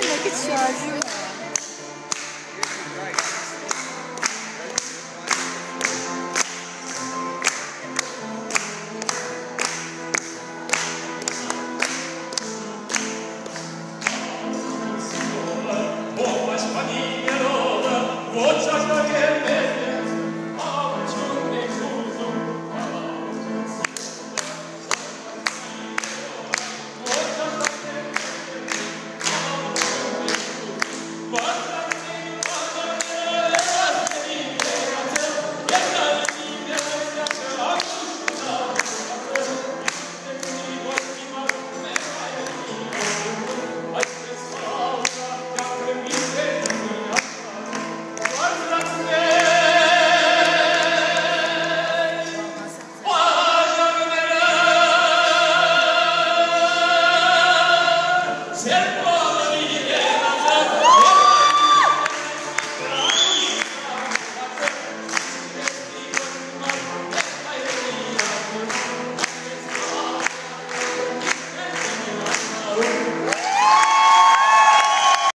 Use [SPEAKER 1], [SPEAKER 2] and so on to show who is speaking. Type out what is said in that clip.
[SPEAKER 1] Look, it's yours.
[SPEAKER 2] Amen.